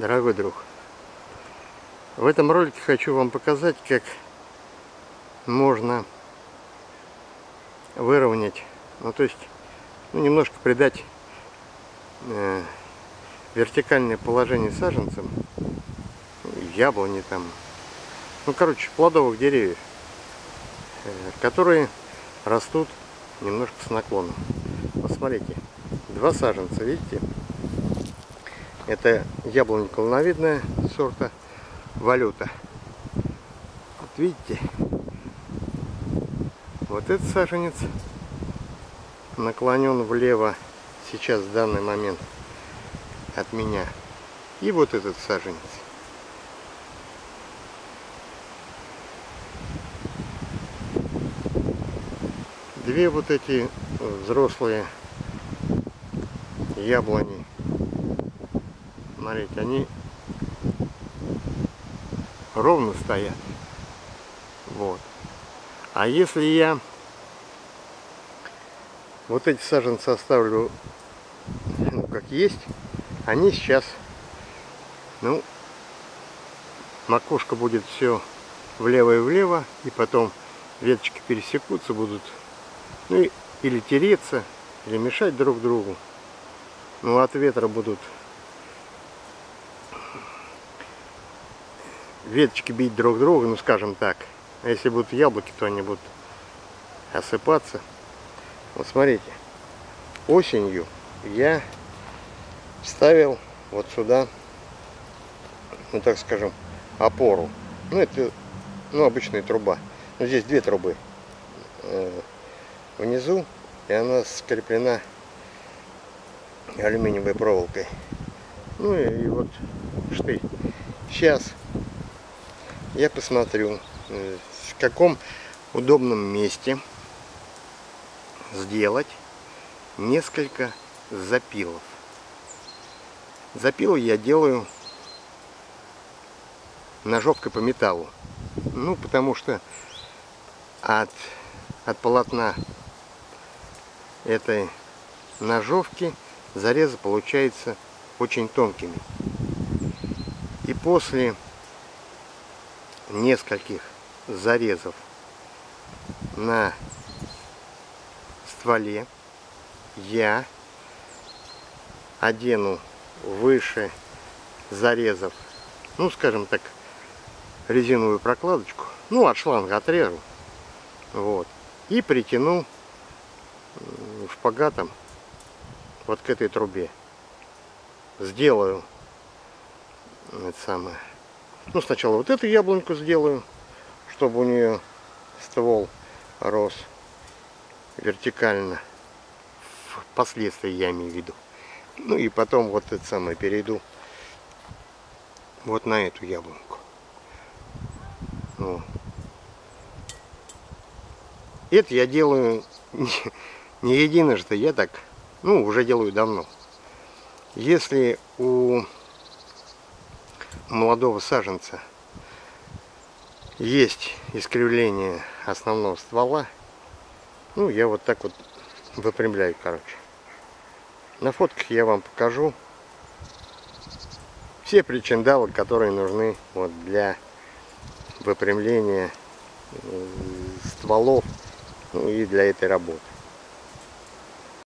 Дорогой друг, в этом ролике хочу вам показать, как можно выровнять, ну то есть ну, немножко придать э, вертикальное положение саженцам, яблони там, ну короче плодовых деревьев, э, которые растут немножко с наклоном. Посмотрите, два саженца, видите? Это яблоня колоновидная сорта валюта. Вот видите, вот этот саженец наклонен влево сейчас в данный момент от меня. И вот этот саженец. Две вот эти взрослые яблони Смотрите, они ровно стоят. Вот. А если я вот эти саженцы оставлю ну, как есть, они сейчас, ну, макушка будет все влево и влево, и потом веточки пересекутся, будут, ну, или тереться, или мешать друг другу. Ну, от ветра будут веточки бить друг друга, ну скажем так. А если будут яблоки, то они будут осыпаться. Вот смотрите, осенью я ставил вот сюда, ну так скажем, опору. Ну это, ну обычная труба. Но здесь две трубы э, внизу, и она скреплена алюминиевой проволокой. Ну и вот штырь. Сейчас я посмотрю, э, в каком удобном месте сделать несколько запилов. Запилы я делаю ножовкой по металлу. Ну, потому что от, от полотна этой ножовки зарезы получаются очень тонкими. И после нескольких зарезов на стволе я одену выше зарезов, ну скажем так, резиновую прокладочку, ну от шланга отрежу, вот, и притяну шпагатом вот к этой трубе. Сделаю это самое ну, сначала вот эту яблоньку сделаю, чтобы у нее ствол рос вертикально. Впоследствии я имею в виду. Ну и потом вот это самое перейду вот на эту яблоньку. Ну. Это я делаю не, не единожды, я так, ну, уже делаю давно. Если у молодого саженца есть искривление основного ствола. Ну, я вот так вот выпрямляю, короче. На фотках я вам покажу все причиндалы, которые нужны вот для выпрямления э, стволов ну, и для этой работы.